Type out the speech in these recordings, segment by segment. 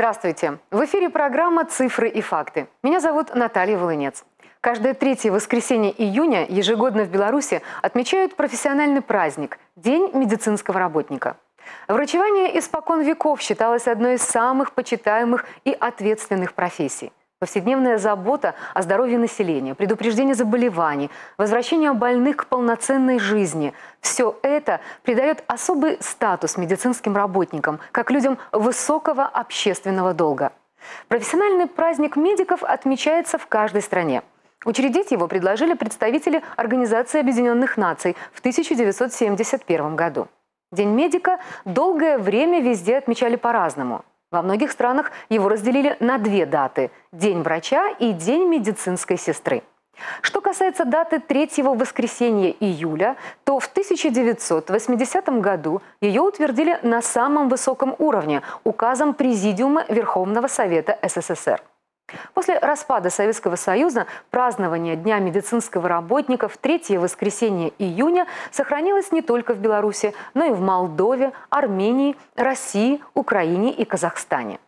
Здравствуйте! В эфире программа «Цифры и факты». Меня зовут Наталья Волынец. Каждое третье воскресенье июня ежегодно в Беларуси отмечают профессиональный праздник – День медицинского работника. Врачевание испокон веков считалось одной из самых почитаемых и ответственных профессий. Повседневная забота о здоровье населения, предупреждение заболеваний, возвращение больных к полноценной жизни – все это придает особый статус медицинским работникам, как людям высокого общественного долга. Профессиональный праздник медиков отмечается в каждой стране. Учредить его предложили представители Организации Объединенных Наций в 1971 году. День медика долгое время везде отмечали по-разному – во многих странах его разделили на две даты – День врача и День медицинской сестры. Что касается даты третьего воскресенья июля, то в 1980 году ее утвердили на самом высоком уровне – указом Президиума Верховного Совета СССР. После распада Советского Союза празднование Дня медицинского работника в третье воскресенье июня сохранилось не только в Беларуси, но и в Молдове, Армении, России, Украине и Казахстане.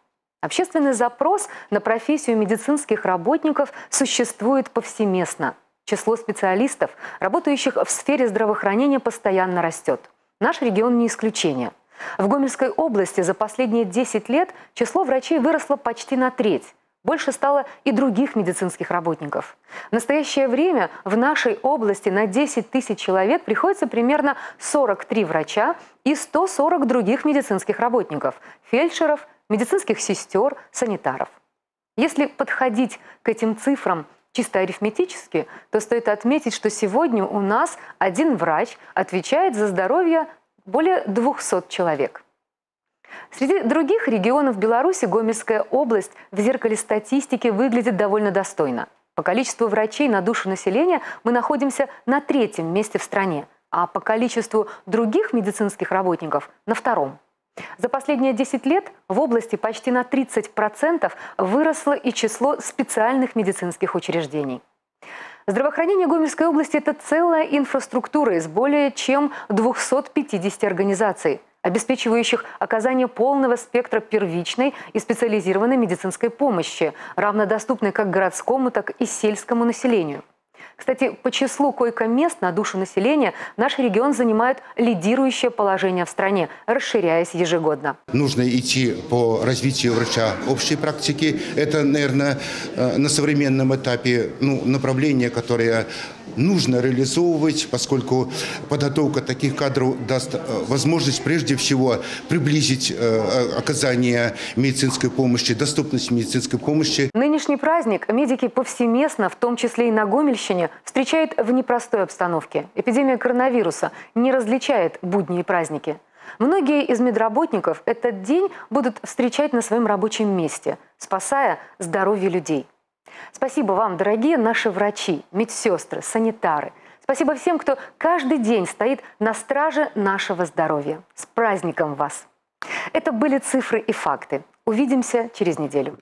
Общественный запрос на профессию медицинских работников существует повсеместно. Число специалистов, работающих в сфере здравоохранения, постоянно растет. Наш регион не исключение. В Гомельской области за последние 10 лет число врачей выросло почти на треть. Больше стало и других медицинских работников. В настоящее время в нашей области на 10 тысяч человек приходится примерно 43 врача и 140 других медицинских работников – фельдшеров, медицинских сестер, санитаров. Если подходить к этим цифрам чисто арифметически, то стоит отметить, что сегодня у нас один врач отвечает за здоровье более 200 человек. Среди других регионов Беларуси Гомельская область в зеркале статистики выглядит довольно достойно. По количеству врачей на душу населения мы находимся на третьем месте в стране, а по количеству других медицинских работников – на втором. За последние 10 лет в области почти на 30% выросло и число специальных медицинских учреждений. Здравоохранение Гомельской области – это целая инфраструктура из более чем 250 организаций – обеспечивающих оказание полного спектра первичной и специализированной медицинской помощи, равнодоступной как городскому, так и сельскому населению. Кстати, по числу койко-мест на душу населения наш регион занимает лидирующее положение в стране, расширяясь ежегодно. Нужно идти по развитию врача общей практики. Это, наверное, э, на современном этапе ну, направление, которое нужно реализовывать, поскольку подготовка таких кадров даст э, возможность прежде всего приблизить э, оказание медицинской помощи, доступность медицинской помощи. Нынешний праздник медики повсеместно, в том числе и на Гомельщине, встречают в непростой обстановке. Эпидемия коронавируса не различает будни и праздники. Многие из медработников этот день будут встречать на своем рабочем месте, спасая здоровье людей. Спасибо вам, дорогие наши врачи, медсестры, санитары. Спасибо всем, кто каждый день стоит на страже нашего здоровья. С праздником вас! Это были цифры и факты. Увидимся через неделю.